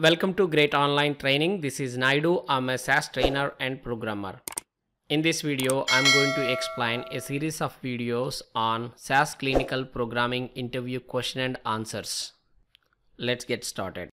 Welcome to Great Online Training. This is Naidu. I'm a SAS trainer and programmer. In this video, I'm going to explain a series of videos on SAS clinical programming interview question and answers. Let's get started.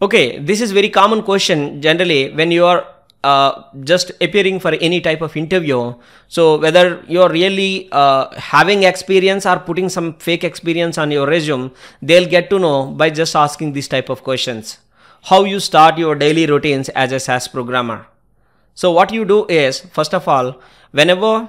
Okay, this is very common question generally when you are uh, just appearing for any type of interview. So whether you're really uh, having experience or putting some fake experience on your resume, they'll get to know by just asking this type of questions. How you start your daily routines as a SAS programmer. So what you do is, first of all, whenever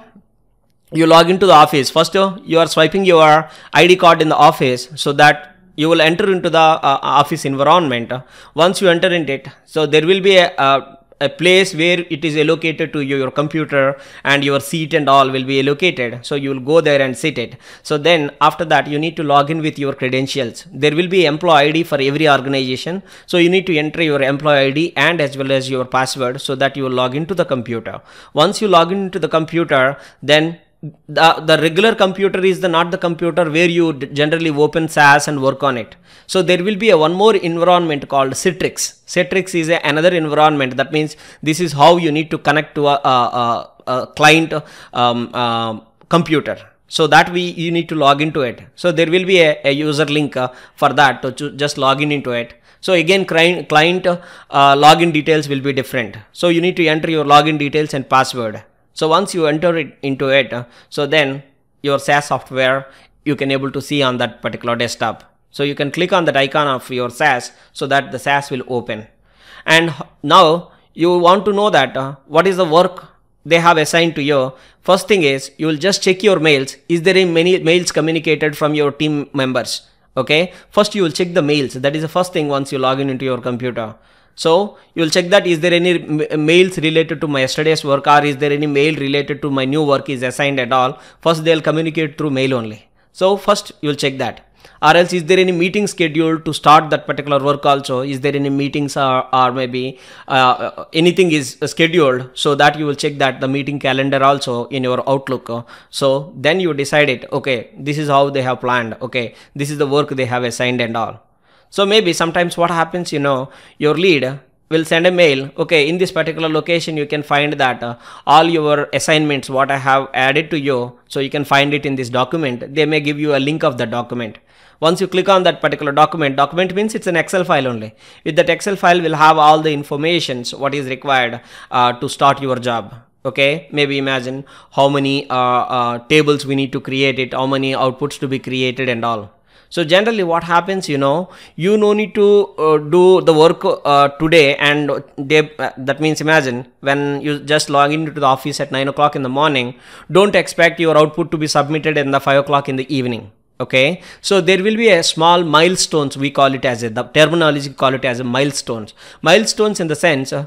you log into the office, first uh, you are swiping your ID card in the office so that you will enter into the uh, office environment. Once you enter in it, so there will be a, a a place where it is allocated to your computer and your seat and all will be allocated. So you will go there and sit it. So then after that you need to log in with your credentials. There will be employee id for every organization. So you need to enter your employee id and as well as your password so that you will log into the computer. Once you log into the computer then the, the regular computer is the not the computer where you generally open SAS and work on it. So there will be a one more environment called Citrix. Citrix is a, another environment. That means this is how you need to connect to a, a, a client um, uh, computer. So that we you need to log into it. So there will be a, user link uh, for that to just log in into it. So again, client, client uh, login details will be different. So you need to enter your login details and password. So once you enter it into it, so then your SAS software you can able to see on that particular desktop. So you can click on that icon of your SAS so that the SAS will open. And now you want to know that uh, what is the work they have assigned to you. First thing is you will just check your mails. Is there any many mails communicated from your team members? Okay. First you will check the mails. That is the first thing once you log in into your computer. So you will check that is there any mails related to my yesterday's work or is there any mail related to my new work is assigned at all. First they'll communicate through mail only. So first you'll check that. Or else is there any meeting scheduled to start that particular work also? Is there any meetings or, or maybe uh, anything is scheduled? So that you will check that the meeting calendar also in your outlook. So then you decide it. Okay this is how they have planned. Okay this is the work they have assigned and all so maybe sometimes what happens, you know, your lead will send a mail. Okay, in this particular location, you can find that uh, all your assignments, what I have added to you. So you can find it in this document. They may give you a link of the document. Once you click on that particular document, document means it's an Excel file only. With that Excel file will have all the informations what is required uh, to start your job okay maybe imagine how many uh, uh, tables we need to create it how many outputs to be created and all so generally what happens you know you no need to uh, do the work uh, today and they, uh, that means imagine when you just log into the office at 9 o'clock in the morning don't expect your output to be submitted in the 5 o'clock in the evening okay? So there will be a small milestones we call it as a the terminology call it as a milestones. Milestones in the sense uh,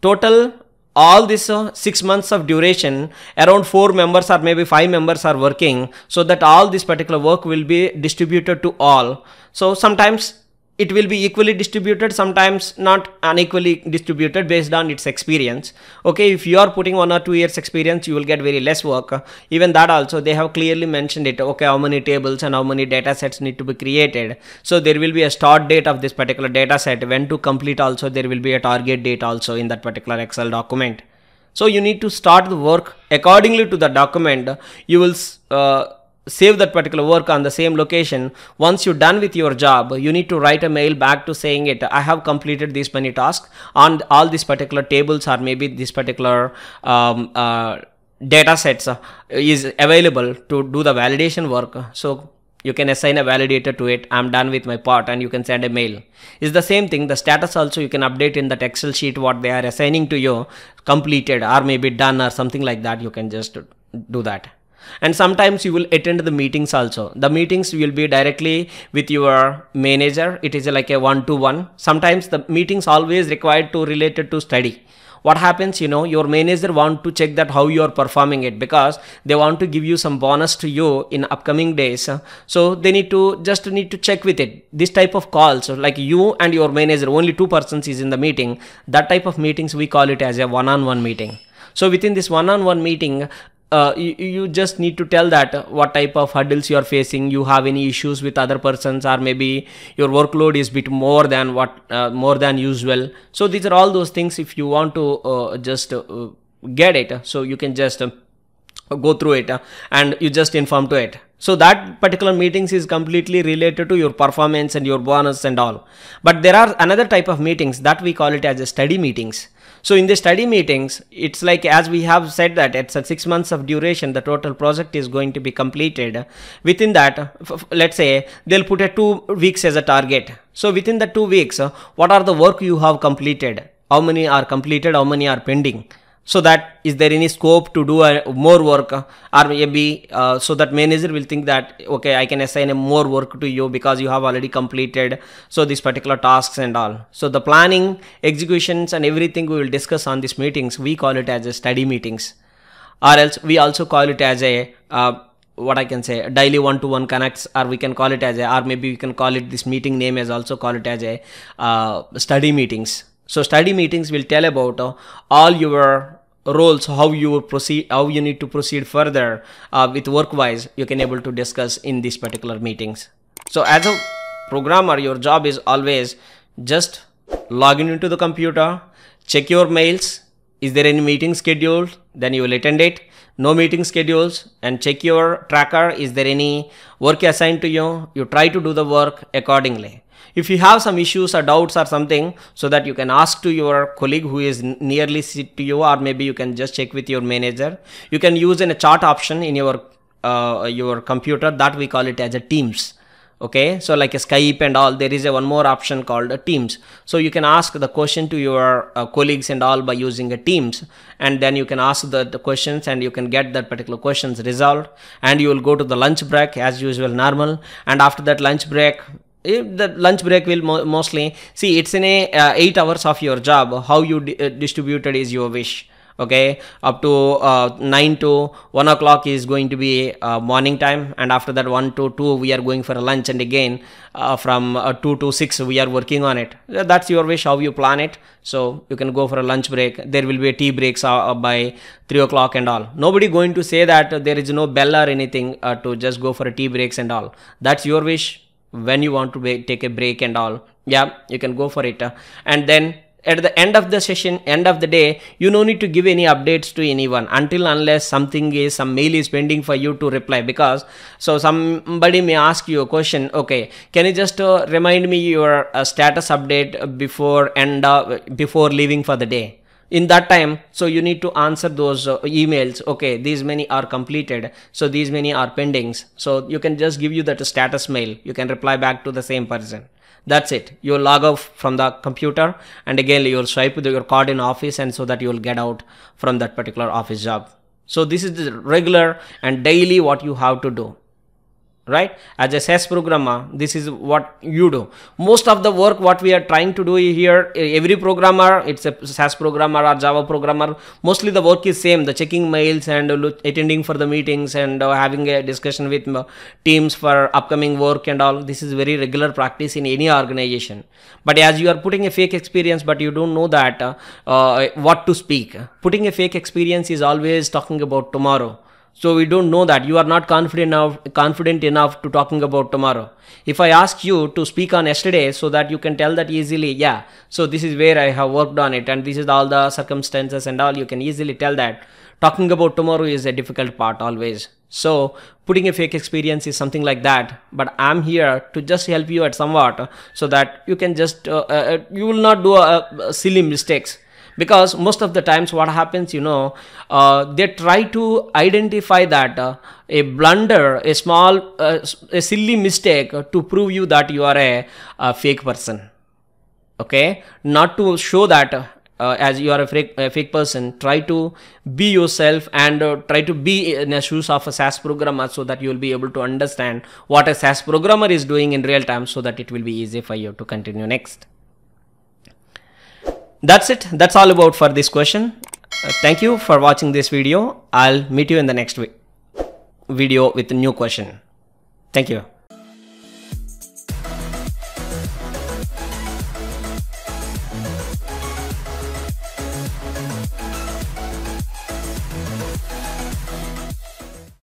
total all this uh, six months of duration around four members or maybe five members are working so that all this particular work will be distributed to all. So sometimes it will be equally distributed sometimes not unequally distributed based on its experience. Okay if you are putting one or two years experience you will get very less work. Even that also they have clearly mentioned it. Okay how many tables and how many data sets need to be created. So there will be a start date of this particular data set. When to complete also there will be a target date also in that particular excel document. So you need to start the work accordingly to the document. You will uh, save that particular work on the same location. Once you're done with your job you need to write a mail back to saying it i have completed these many tasks on all these particular tables or maybe this particular um, uh, data sets uh, is available to do the validation work. So you can assign a validator to it. I'm done with my part and you can send a mail. Is the same thing. The status also you can update in that excel sheet what they are assigning to you completed or maybe done or something like that. You can just do that and sometimes you will attend the meetings also. The meetings will be directly with your manager. It is like a one to one sometimes the meetings always required to related to study. What happens you know your manager want to check that how you are performing it because they want to give you some bonus to you in upcoming days. So they need to just need to check with it. This type of calls like you and your manager only two persons is in the meeting. That type of meetings we call it as a one-on-one meeting. So within this one-on-one meeting uh, you, you just need to tell that what type of hurdles you are facing you have any issues with other persons or maybe your workload is bit more than what uh, more than usual. So these are all those things if you want to uh, just uh, get it. So you can just uh, go through it uh, and you just inform to it. So that particular meetings is completely related to your performance and your bonus and all. But there are another type of meetings that we call it as a study meetings so in the study meetings it's like as we have said that it's a six months of duration the total project is going to be completed. Within that let's say they'll put a two weeks as a target. So within the two weeks what are the work you have completed? How many are completed? How many are pending so that is there any scope to do a, more work or maybe uh, so that manager will think that okay i can assign a more work to you because you have already completed so these particular tasks and all. So the planning executions and everything we will discuss on these meetings we call it as a study meetings. Or else we also call it as a uh, what I can say daily one-to-one connects or we can call it as a or maybe we can call it this meeting name as also call it as a uh, study meetings so study meetings will tell about uh, all your roles, how you proceed, how you need to proceed further uh, with work-wise. You can able to discuss in these particular meetings. So as a programmer, your job is always just login into the computer, check your mails. Is there any meeting scheduled? Then you will attend it. No meeting schedules. And check your tracker. Is there any work assigned to you? You try to do the work accordingly. If you have some issues or doubts or something so that you can ask to your colleague who is nearly sit to you or maybe you can just check with your manager. You can use in a chat option in your uh, your computer. That we call it as a teams okay so like a skype and all there is a one more option called teams. So you can ask the question to your uh, colleagues and all by using a teams. And then you can ask the, the questions and you can get that particular questions resolved. And you will go to the lunch break as usual normal. And after that lunch break if the lunch break will mo mostly see it's in a uh, 8 hours of your job. How you di uh, distributed is your wish okay up to uh, 9 to 1 o'clock is going to be uh, morning time. And after that 1 to 2 we are going for a lunch. And again uh, from uh, 2 to 6 we are working on it. That's your wish how you plan it. So you can go for a lunch break. There will be a tea breaks by 3 o'clock and all. Nobody going to say that there is no bell or anything to just go for a tea breaks and all. That's your wish when you want to take a break and all. Yeah you can go for it. And then at the end of the session end of the day you no need to give any updates to anyone until unless something is some mail is pending for you to reply. Because so somebody may ask you a question okay can you just uh, remind me your uh, status update before end uh, before leaving for the day? In that time so you need to answer those uh, emails okay these many are completed so these many are pendings. So you can just give you that status mail. You can reply back to the same person that's it. You log off from the computer and again you'll swipe with your card in office and so that you'll get out from that particular office job. So this is the regular and daily what you have to do right? As a SAS programmer this is what you do. Most of the work what we are trying to do here every programmer it's a SAS programmer or Java programmer mostly the work is same. The checking mails and attending for the meetings and uh, having a discussion with uh, teams for upcoming work and all. This is very regular practice in any organization. But as you are putting a fake experience but you don't know that uh, uh, what to speak. Putting a fake experience is always talking about tomorrow so we don't know that. You are not confident enough confident enough to talking about tomorrow. If i ask you to speak on yesterday so that you can tell that easily yeah. So this is where i have worked on it. And this is all the circumstances and all. You can easily tell that talking about tomorrow is a difficult part always. So putting a fake experience is something like that. But i'm here to just help you at somewhat so that you can just uh, uh, you will not do a, a silly mistakes because most of the times what happens you know uh, they try to identify that uh, a blunder a small uh, a silly mistake to prove you that you are a, a fake person. Okay? Not to show that uh, as you are a fake, a fake, person try to be yourself and uh, try to be in the shoes of a SAS programmer so that you will be able to understand what a SAS programmer is doing in real time so that it will be easy for you to continue. Next that's it. That's all about for this question. Uh, thank you for watching this video. I'll meet you in the next video with a new question. Thank you